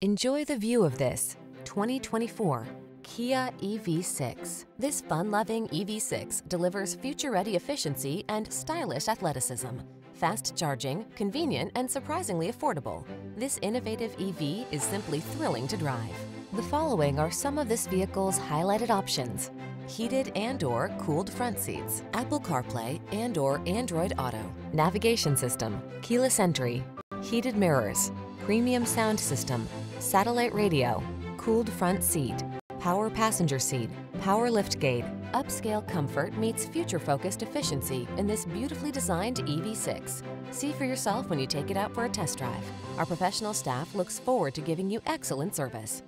Enjoy the view of this 2024 Kia EV6. This fun-loving EV6 delivers future-ready efficiency and stylish athleticism. Fast charging, convenient, and surprisingly affordable. This innovative EV is simply thrilling to drive. The following are some of this vehicle's highlighted options. Heated and or cooled front seats, Apple CarPlay and or Android Auto, navigation system, keyless entry, heated mirrors, premium sound system, satellite radio, cooled front seat, power passenger seat, power lift gate. Upscale comfort meets future-focused efficiency in this beautifully designed EV6. See for yourself when you take it out for a test drive. Our professional staff looks forward to giving you excellent service.